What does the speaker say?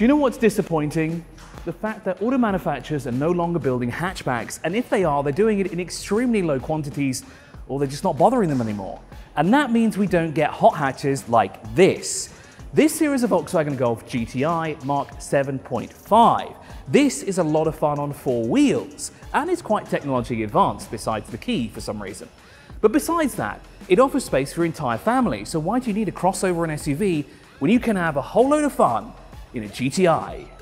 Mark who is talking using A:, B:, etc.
A: Do you know what's disappointing? The fact that auto manufacturers are no longer building hatchbacks, and if they are, they're doing it in extremely low quantities, or they're just not bothering them anymore. And that means we don't get hot hatches like this. This series of Volkswagen Golf GTI Mark 7.5. This is a lot of fun on four wheels, and is quite technologically advanced besides the key for some reason. But besides that, it offers space for your entire family, so why do you need a crossover and SUV when you can have a whole load of fun in a GTI?